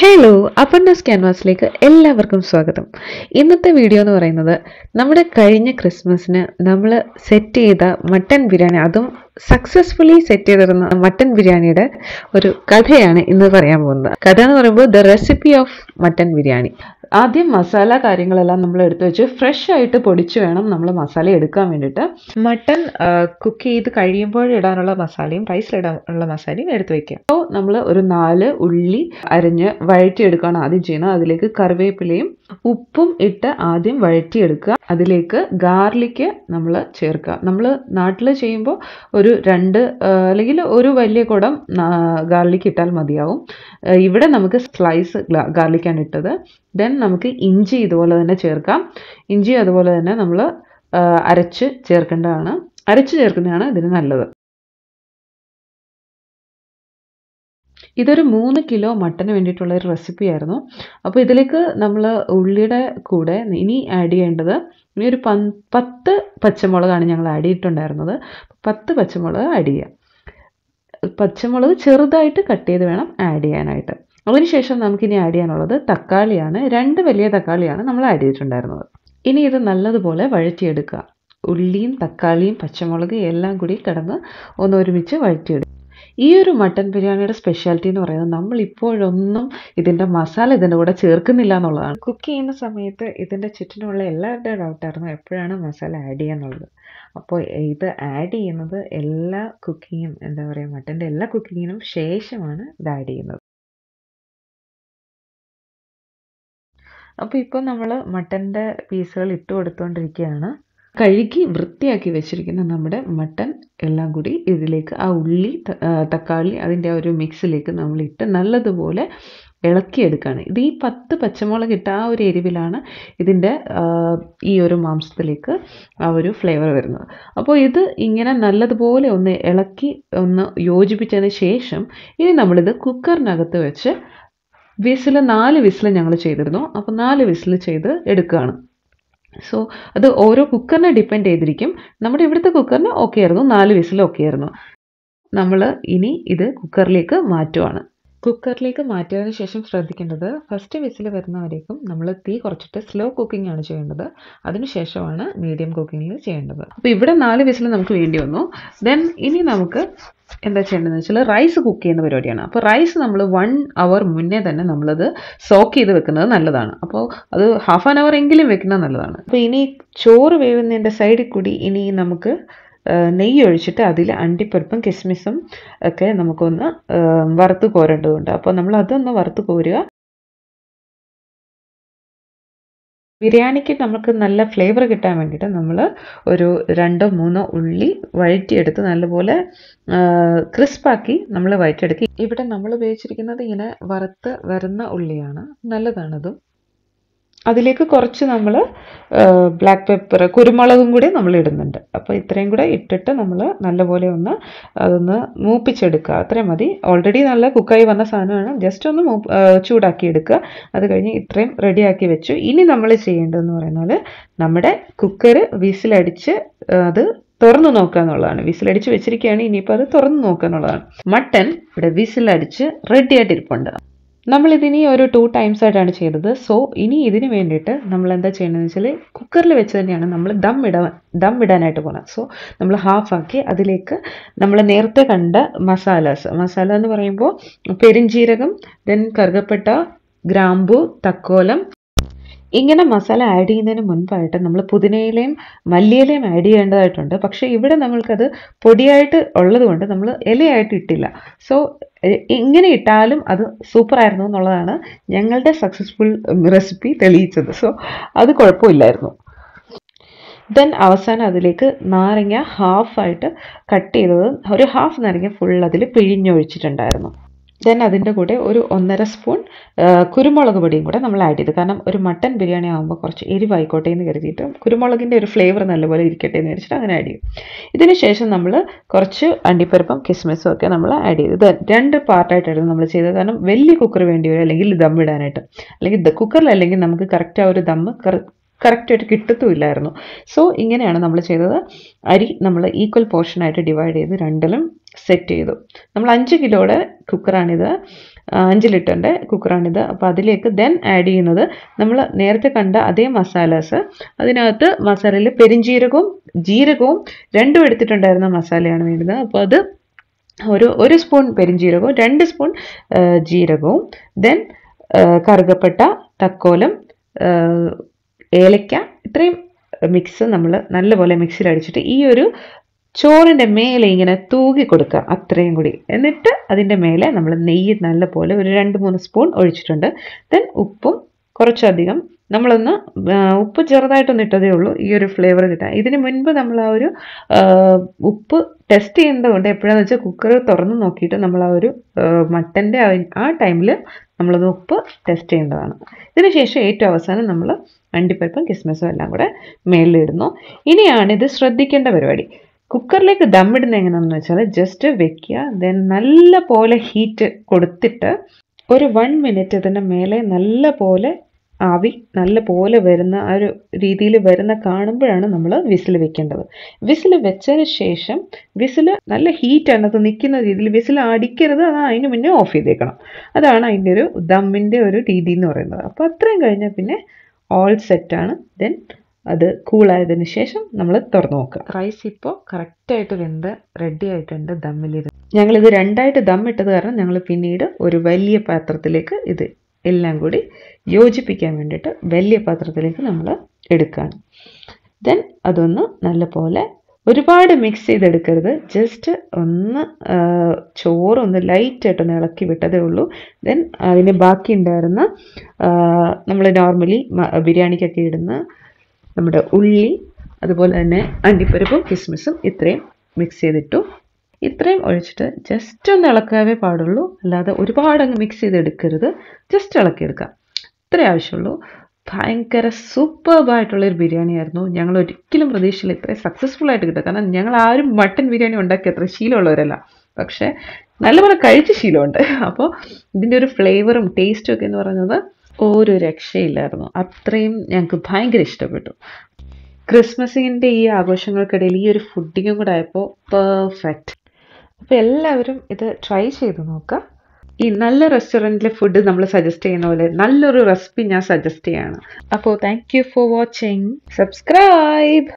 Hello അപ്പൻഡസ് ക്യാൻവാസിലേക്ക് എല്ലാവർക്കും സ്വാഗതം. ഇന്നത്തെ വീഡിയോ എന്ന് പറയുന്നത് നമ്മുടെ കഴിഞ്ഞ ക്രിസ്മസിന് നമ്മൾ സെറ്റ് ചെയ്ത മട്ടൻ ബിരിയാണി അതും സക്സസ്ഫുള്ളി സെറ്റ് ചെയ്തിരുന്ന മട്ടൻ ബിരിയാണിയുടെ ഒരു കഥയാണ് ഇന്ന് പറയാൻ പോകുന്നത്. കഥ എന്ന് പറയുമ്പോൾ the recipe of mutton biryani. ആദ്യം മസാല കാര്യങ്ങളെല്ലാം നമ്മൾ എടുത്തു വെച്ച് ഫ്രഷ് ആയിട്ട് പൊടിച്ച് വേണം നമ്മൾ മസാല എടുക്കാൻ വേണ്ടിയിട്ട്. മട്ടൺ കുക്ക് ചെയ്ത് കഴിയുമ്പോൾ ഇടാനുള്ള മസാലയും റൈസിലിടാനുള്ള മസാലയും എടുത്തു വെക്കാം അപ്പോൾ നമ്മൾ ഒരു നാല് ഉള്ളി അരിഞ്ഞ് വഴറ്റിയെടുക്കുകയാണ് ആദ്യം ചെയ്യുന്നത്. അതിലേക്ക് കറിവേപ്പിലയും ഉപ്പും ഇട്ട് ആദ്യം വഴറ്റിയെടുക്കുക. അതിലേക്ക് ഗാർലിക്ക് നമ്മൾ ചേർക്കുക. നമ്മൾ നാട്ടിൽ ചെയ്യുമ്പോൾ ഒരു രണ്ട് അല്ലെങ്കിൽ ഒരു വലിയ കുടം ഗാർലിക്ക് ഇട്ടാൽ മതിയാവും. ഇവിടെ നമുക്ക് സ്ലൈസ് ഗാർലിക്കാണ് ഇട്ടത്. ദെൻ നമുക്ക് ഇഞ്ചി ഇതുപോലെ തന്നെ ചേർക്കാം. ഇഞ്ചി അതുപോലെ തന്നെ നമ്മൾ അരച്ച് ചേർക്കേണ്ടതാണ്. അരച്ച് ചേർക്കുന്നതാണ് ഇതിന് നല്ലത്. ഇതൊരു മൂന്ന് കിലോ മട്ടന് വേണ്ടിയിട്ടുള്ള ഒരു റെസിപ്പി ആയിരുന്നു അപ്പോൾ ഇതിലേക്ക് നമ്മൾ ഉള്ളിയുടെ കൂടെ ഇനി ആഡ് ചെയ്യേണ്ടത് ഇനി ഒരു പത്ത് പച്ചമുളകാണ് ഞങ്ങൾ ആഡ് ചെയ്തിട്ടുണ്ടായിരുന്നത്. പത്ത് പച്ചമുളക് ആഡ് ചെയ്യുക പച്ചമുളക് ചെറുതായിട്ട് കട്ട് ചെയ്ത് വേണം ആഡ് ചെയ്യാനായിട്ട്. അതിനുശേഷം നമുക്കിനി ആഡ് ചെയ്യാനുള്ളത് തക്കാളിയാണ്. രണ്ട് വലിയ തക്കാളിയാണ് നമ്മൾ ആഡ് ചെയ്തിട്ടുണ്ടായിരുന്നത്. ഇനി ഇത് നല്ലതുപോലെ വഴറ്റിയെടുക്കുക. ഉള്ളിയും തക്കാളിയും പച്ചമുളക് എല്ലാം കൂടി കിടന്ന് ഒന്ന് ഒരുമിച്ച് വഴറ്റിയെടുക്കുക ഈ ഒരു മട്ടൻ ബിരിയാണിയുടെ സ്പെഷ്യാലിറ്റി എന്ന് പറയുന്നത് നമ്മൾ ഇപ്പോഴൊന്നും ഇതിന്റെ മസാല ഇതിന്റെ കൂടെ ചേർക്കുന്നില്ല എന്നുള്ളതാണ്. കുക്ക് ചെയ്യുന്ന സമയത്ത് ഇതിന്റെ ചുറ്റിനുള്ള എല്ലാവരുടെ ഡൗട്ടായിരുന്നു എപ്പോഴാണ് മസാല ആഡ് ചെയ്യാന്നുള്ളത് അപ്പോൾ ഇത് ആഡ് ചെയ്യുന്നത് എല്ലാ കുക്കിങ്ങും എന്താ പറയുക മട്ടന്റെ എല്ലാ കുക്കിങ്ങിനും ശേഷമാണ് ഇത് ആഡ് ചെയ്യുന്നത്. അപ്പോൾ ഇപ്പോൾ നമ്മൾ മട്ടന്റെ പീസുകൾ ഇട്ട് കൊടുത്തുകൊണ്ടിരിക്കുകയാണ് കഴുകി വൃത്തിയാക്കി വെച്ചിരിക്കുന്ന നമ്മുടെ മട്ടൻ എല്ലാം കൂടി ഇതിലേക്ക് ആ ഉള്ളി തക്കാളി അതിന്റെ ഒരു മിക്സിലേക്ക് നമ്മളിട്ട് നല്ലതുപോലെ ഇളക്കിയെടുക്കുകയാണ്. ഇത് ഈ പത്ത് പച്ചമുളക് ഇട്ട ആ ഒരു എരിവിലാണ് ഇതിന്റെ ഈ ഒരു മാംസത്തിലേക്ക് ആ ഒരു ഫ്ലേവർ വരുന്നത്. അപ്പോൾ ഇത് ഇങ്ങനെ നല്ലതുപോലെ ഒന്ന് ഇളക്കി ഒന്ന് യോജിപ്പിച്ചതിന് ശേഷം ഇനി നമ്മളിത് കുക്കറിനകത്ത് വെച്ച് വിസിൽ നാല് വിസിൽ ഞങ്ങൾ ചെയ്തിരുന്നു. അപ്പോൾ നാല് വിസിൽ ചെയ്ത് എടുക്കുകയാണ്. സോ അത് ഓരോ കുക്കറിനെ ഡിപ്പെൻഡ് ചെയ്തിരിക്കും. നമ്മുടെ ഇവിടുത്തെ കുക്കറിന് ഓക്കെ ആയിരുന്നു. നാല് വിസിൽ ഓക്കെ ആയിരുന്നു. നമ്മൾ ഇനി ഇത് കുക്കറിലേക്ക് മാറ്റുവാണ്. കുക്കറിലേക്ക് മാറ്റിയതിന് ശേഷം ശ്രദ്ധിക്കേണ്ടത് ഫസ്റ്റ് വിസിൽ വരുന്നവരേക്കും നമ്മൾ തീ കുറച്ചിട്ട് സ്ലോ കുക്കിംഗ് ആണ് ചെയ്യേണ്ടത്. അതിനുശേഷമാണ് മീഡിയം കുക്കിങ്ങിൽ ചെയ്യേണ്ടത്. അപ്പോൾ ഇവിടെ നാല് വിസിൽ നമുക്ക് വേണ്ടി വന്നു. ദെൻ ഇനി നമുക്ക് എന്താ ചെയ്യേണ്ടതെന്ന് വെച്ചാൽ റൈസ് കുക്ക് ചെയ്യുന്ന പരിപാടിയാണ്. അപ്പോൾ റൈസ് നമ്മൾ വൺ അവർ മുന്നേ തന്നെ നമ്മളത് സോക്ക് ചെയ്ത് വെക്കുന്നത് നല്ലതാണ്. അപ്പോൾ അത് ഹാഫ് ആൻ അവർ എങ്കിലും വെക്കുന്നത് നല്ലതാണ്. അപ്പോൾ ഇനി ചോറ് വേവുന്നതിന്റെ സൈഡിൽ കൂടി ഇനി നമുക്ക് നെയ്യ് ഒഴിച്ചിട്ട് അതിൽ അണ്ടിപ്പരിപ്പും കിസ്മിസും ഒക്കെ നമുക്കൊന്ന് വറുത്ത് കോരേണ്ടതുണ്ട്. അപ്പോൾ നമ്മൾ അതൊന്ന് വറുത്ത് കോരുക. ബിരിയാണിക്ക് നമുക്ക് നല്ല ഫ്ലേവർ കിട്ടാൻ വേണ്ടിയിട്ട് നമ്മൾ ഒരു രണ്ടോ മൂന്നോ ഉള്ളി വഴറ്റിയെടുത്ത് നല്ലപോലെ ക്രിസ്പാക്കി നമ്മൾ വഴറ്റിയെടുക്കുക ഇവിടെ നമ്മൾ ഉപയോഗിച്ചിരിക്കുന്നത് ഇങ്ങനെ വറുത്ത് വരുന്ന ഉള്ളിയാണ്. നല്ലതാണതും അതിലേക്ക് കുറച്ച് നമ്മൾ ബ്ലാക്ക് പെപ്പർ കുരുമുളകും കൂടി നമ്മൾ ഇടുന്നുണ്ട്. അപ്പോൾ ഇത്രയും കൂടെ ഇട്ടിട്ട് നമ്മൾ നല്ലപോലെ ഒന്ന് അതൊന്ന് മൂപ്പിച്ചെടുക്കുക. അത്രയും മതി. ഓൾറെഡി നല്ല കുക്കായി വന്ന സാധനമാണ്. ജസ്റ്റ് ഒന്ന് ചൂടാക്കി എടുക്കുക. അത് കഴിഞ്ഞ് ഇത്രയും റെഡിയാക്കി വെച്ചു. ഇനി നമ്മൾ ചെയ്യേണ്ടതെന്ന് പറയുന്നത് നമ്മുടെ കുക്കർ വിസിലടിച്ച് അത് തുറന്നു നോക്കുക എന്നുള്ളതാണ്. വിസിലടിച്ച് വെച്ചിരിക്കുകയാണ്. ഇനിയിപ്പോൾ അത് തുറന്നു നോക്കുക എന്നുള്ളതാണ്. മട്ടൻ ഇവിടെ വിസിലടിച്ച് റെഡി ആയിട്ടിരിപ്പുണ്ട്. നമ്മളിതിനി ഒരു ടു ടൈംസ് ആയിട്ടാണ് ചെയ്തത്. സോ ഇനി ഇതിന് വേണ്ടിയിട്ട് നമ്മൾ എന്താ ചെയ്യണമെന്ന് വെച്ചാൽ കുക്കറിൽ വെച്ച് തന്നെയാണ് നമ്മൾ ദം ഇടാൻ ദം ഇടാനായിട്ട് പോകുന്നത് സോ നമ്മൾ ഹാഫ് ആക്കി അതിലേക്ക് നമ്മൾ നേരത്തെ കണ്ട മസാലാസ്. മസാല എന്ന് പറയുമ്പോൾ പെരിഞ്ജീരകം ദെൻ കറുകപ്പെട്ട ഗ്രാമ്പു തക്കോലം ഇങ്ങനെ മസാല ആഡ് ചെയ്യുന്നതിന് മുൻപായിട്ട് നമ്മൾ പുതിനയിലയും മല്ലിയിലയും ആഡ് ചെയ്യേണ്ടതായിട്ടുണ്ട്. പക്ഷേ ഇവിടെ നമ്മൾക്കത് പൊടിയായിട്ട് ഉള്ളതുകൊണ്ട് നമ്മൾ ഇലയായിട്ട് ഇട്ടില്ല. സോ ഇങ്ങനെ ഇട്ടാലും അത് സൂപ്പർ ആയിരുന്നു എന്നുള്ളതാണ് ഞങ്ങളുടെ സക്സസ്ഫുൾ റെസിപ്പി തെളിയിച്ചത്. സോ അത് കുഴപ്പമില്ലായിരുന്നു. ദെൻ അവസാനം അതിലേക്ക് നാരങ്ങ ഹാഫായിട്ട് കട്ട് ചെയ്തത്. ഒരു ഹാഫ് നാരങ്ങ ഫുൾ അതിൽ പിഴിഞ്ഞൊഴിച്ചിട്ടുണ്ടായിരുന്നു. ദെൻ അതിന്റെ കൂടെ ഒരു ഒന്നര സ്പൂൺ കുരുമുളക് പൊടിയും കൂടെ നമ്മൾ ആഡ് ചെയ്തു. കാരണം ഒരു മട്ടൻ ബിരിയാണി ആകുമ്പോൾ കുറച്ച് എരിവായിക്കോട്ടെ എന്ന് കരുതിയിട്ട് കുരുമുളകിന്റെ ഒരു ഫ്ലേവർ നല്ലപോലെ ഇരിക്കട്ടെ എന്ന് വെച്ചിട്ട് അങ്ങനെ ആഡ് ചെയ്യും ഇതിന് ശേഷം നമ്മൾ കുറച്ച് അണ്ടിപ്പരിപ്പും കിസ്മിസും ഒക്കെ നമ്മൾ ആഡ് ചെയ്തു. രണ്ട് പാർട്ടായിട്ടായിരുന്നു നമ്മൾ ചെയ്തത്. കാരണം വലിയ കുക്കർ വേണ്ടി വരും അല്ലെങ്കിൽ ദം ഇടാനായിട്ട്. അല്ലെങ്കിൽ കുക്കറിലല്ലെങ്കിൽ നമുക്ക് കറക്റ്റ് ആ ഒരു ദമ്മ് കറക്റ്റായിട്ട് കിട്ടത്തുമില്ലായിരുന്നു. സോ ഇങ്ങനെയാണ് നമ്മൾ ചെയ്തത്. അരി നമ്മൾ ഈക്വൽ പോർഷനായിട്ട് ഡിവൈഡ് ചെയ്ത് രണ്ടിലും സെറ്റ് ചെയ്തു. നമ്മൾ അഞ്ച് കിലോയുടെ കുക്കറാണിത് അഞ്ച് ലിറ്ററിന്റെ കുക്കറാണിത് അപ്പോൾ അതിലേക്ക് ദെൻ ആഡ് ചെയ്യുന്നത് നമ്മൾ നേരത്തെ കണ്ട അതേ മസാലാസ്. അതിനകത്ത് മസാലയിൽ പെരിഞ്ജീരകവും ജീരകവും രണ്ടും എടുത്തിട്ടുണ്ടായിരുന്ന മസാലയാണ് വേണ്ടത്. അപ്പോൾ അത് ഒരു ഒരു സ്പൂൺ പെരിഞ്ജീരകവും രണ്ട് സ്പൂൺ ജീരകവും ദെൻ കറുകപ്പെട്ട തക്കോലം ഏലക്ക ഇത്രയും മിക്സ് നമ്മൾ നല്ലപോലെ മിക്സിയിൽ അടിച്ചിട്ട് ഈ ഒരു ചോറിന്റെ മേലെ ഇങ്ങനെ തൂകി കൊടുക്കുക അത്രയും കൂടി. എന്നിട്ട് അതിന്റെ മേലെ നമ്മൾ നെയ്യ് നല്ലപോലെ ഒരു രണ്ട് മൂന്ന് സ്പൂൺ ഒഴിച്ചിട്ടുണ്ട്. ദെൻ ഉപ്പും കുറച്ചധികം നമ്മളൊന്ന് ഉപ്പ് ചെറുതായിട്ടൊന്ന് ഇട്ടതേ ഉള്ളൂ ഈ ഒരു ഫ്ലേവർ കിട്ടാൻ. ഇതിന് മുൻപ് നമ്മൾ ആ ഒരു ഉപ്പ് ടെസ്റ്റ് ചെയ്യേണ്ടതുകൊണ്ട് എപ്പോഴാണെന്ന് വെച്ചാൽ കുക്കർ തുറന്ന് നോക്കിയിട്ട് നമ്മൾ ആ ഒരു മട്ടന്റെ ആ ടൈമിൽ നമ്മളത് ഉപ്പ് ടെസ്റ്റ് ചെയ്യേണ്ടതാണ്. ഇതിനുശേഷം ഏറ്റവും അവസാനം നമ്മൾ അണ്ടിപ്പരിപ്പും കിസ്മിസും എല്ലാം കൂടെ മേളിലിടുന്നു. ഇനിയാണ് ഇത് ശ്രദ്ധിക്കേണ്ട പരിപാടി. കുക്കറിലേക്ക് ദമ്മിടുന്ന എങ്ങനെയാണെന്ന് വെച്ചാൽ ജസ്റ്റ് വെക്കുക ദെൻ നല്ല പോലെ ഹീറ്റ് കൊടുത്തിട്ട് ഒരു വൺ മിനിറ്റ് ഇതിന്റെ മേലെ നല്ല പോലെ ആവി നല്ല പോലെ വരുന്ന ആ ഒരു രീതിയിൽ വരുന്ന കാണുമ്പോഴാണ് നമ്മൾ വിസിൽ വെക്കേണ്ടത്. വിസിൽ വെച്ചതിന് ശേഷം വിസിൽ നല്ല ഹീറ്റാണ് അത് നിൽക്കുന്ന രീതിയിൽ വിസിൽ അടിക്കരുത് അത് അതിന് മുന്നേ ഓഫ് ചെയ്തേക്കണം. അതാണ് അതിന്റെ ഒരു ദമ്മിന്റെ ഒരു രീതി എന്ന് പറയുന്നത്. അപ്പോൾ അത്രയും കഴിഞ്ഞാൽ പിന്നെ ഓൾ സെറ്റാണ് ദെൻ അത് കൂളായതിനു ശേഷം നമ്മൾ തുറന്നു നോക്കുക. റൈസ് ഇപ്പോൾ കറക്റ്റായിട്ട് വെന്ത് റെഡി ആയിട്ടുണ്ട് ദമ്മിലിരുന്ന്. ഞങ്ങളിത് രണ്ടായിട്ട് ദമ്മിട്ടത് കാരണം ഞങ്ങൾ പിന്നീട് ഒരു വലിയ പാത്രത്തിലേക്ക് ഇത് എല്ലാം കൂടി യോജിപ്പിക്കാൻ വേണ്ടിയിട്ട് വലിയ പാത്രത്തിലേക്ക് നമ്മൾ എടുക്കുകയാണ് ദെൻ അതൊന്ന് നല്ലപോലെ ഒരുപാട് മിക്സ് ചെയ്തെടുക്കരുത്. ജസ്റ്റ് ഒന്ന് ചോറ് ഒന്ന് ലൈറ്റായിട്ടൊന്ന് ഇളക്കി വിട്ടതേ ഉള്ളൂ. ദെൻ അതിന് ബാക്കി ഉണ്ടായിരുന്ന നമ്മൾ നോർമലി ബിരിയാണിക്കൊക്കെ ഇടുന്ന നമ്മുടെ ഉള്ളി അതുപോലെ തന്നെ അണ്ടിപ്പരിപ്പും കിസ്മിസും ഇത്രയും മിക്സ് ചെയ്തിട്ടു ഇത്രയും ഒഴിച്ചിട്ട് ജസ്റ്റ് ഒന്ന് ഇളക്കാവേ പാടുള്ളൂ. അല്ലാതെ ഒരുപാട് അങ്ങ് മിക്സ് ചെയ്തെടുക്കരുത്. ജസ്റ്റ് ഇളക്കിയെടുക്കാം ഇത്രേ ആവശ്യമുള്ളൂ. ഭയങ്കര സൂപ്പർബായിട്ടുള്ളൊരു ബിരിയാണി ആയിരുന്നു ഞങ്ങൾ ഒരിക്കലും പ്രതീക്ഷയിൽ ഇത്രയും സക്സസ്ഫുൾ ആയിട്ട് കിട്ടുക കാരണം ഞങ്ങൾ ആരും മട്ടൻ ബിരിയാണി ഉണ്ടാക്കി അത്ര ശീലമുള്ളവരല്ല. പക്ഷേ നല്ലപോലെ കഴിച്ച ശീലമുണ്ട്. അപ്പോൾ ഇതിന്റെ ഒരു ഫ്ലേവറും ടേസ്റ്റും ഒക്കെ എന്ന് പറയുന്നത് ഒരു രക്ഷയില്ലായിരുന്നു. അത്രയും ഞങ്ങൾക്ക് ഭയങ്കര ഇഷ്ടപ്പെട്ടു. ക്രിസ്മസിന്റെ ഈ ആഘോഷങ്ങൾക്കിടയിൽ ഈ ഒരു ഫുഡിങ്ങും കൂടെ ആയപ്പോൾ പെർഫെക്റ്റ് അപ്പോൾ എല്ലാവരും ഇത് ട്രൈ ചെയ്ത് നോക്കുക ഈ നല്ല റെസ്റ്റോറന്റിലെ ഫുഡ് നമ്മൾ സജസ്റ്റ് ചെയ്യുന്ന പോലെ നല്ലൊരു റെസിപ്പി ഞാൻ സജസ്റ്റ് ചെയ്യാണ്. അപ്പോൾ thank you for watching subscribe